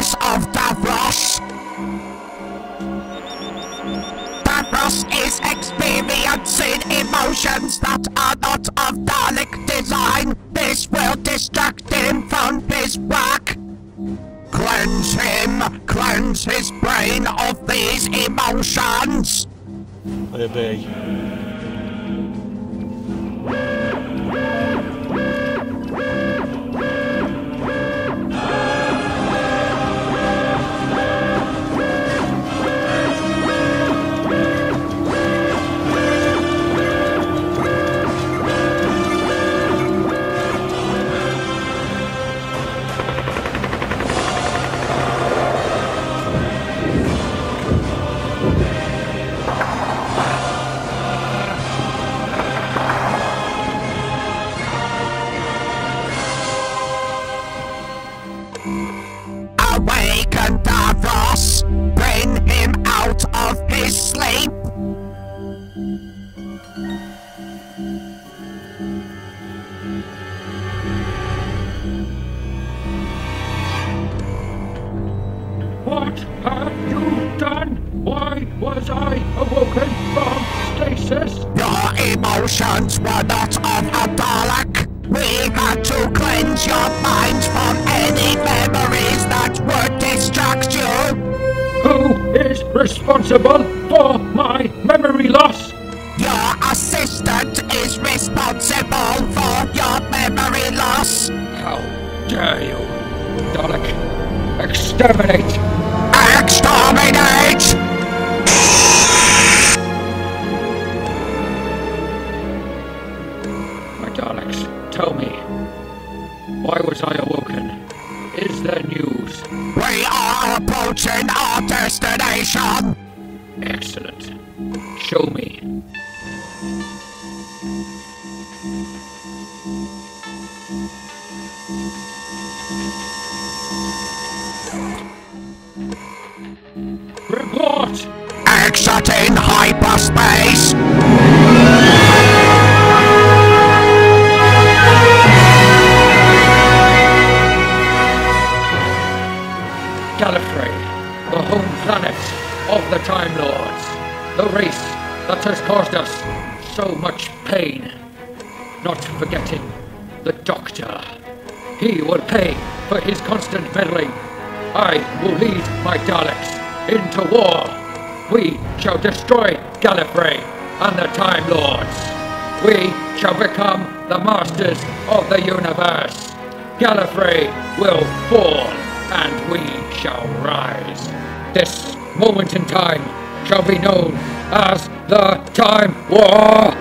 Davros of Davros. Davros is experiencing emotions that are not of Dalek design. This will distract him from his work. Cleanse him, cleanse his brain of these emotions. Maybe. What have you done? Why was I awoken from stasis? Your emotions were not of a Dalek! We had to cleanse your minds from any memories that would distract you! Who is responsible for my memory loss? Your assistant is responsible for your memory loss! How dare you, Dalek! Exterminate! Awoken? Is there news? We are approaching our destination! Excellent. Show me. Report! Exiting hyperspace! Of the Time Lords, the race that has caused us so much pain. Not forgetting the Doctor. He will pay for his constant meddling. I will lead my Daleks into war. We shall destroy Gallifrey and the Time Lords. We shall become the masters of the universe. Gallifrey will fall and we shall rise. This moment in time shall be known as the Time War.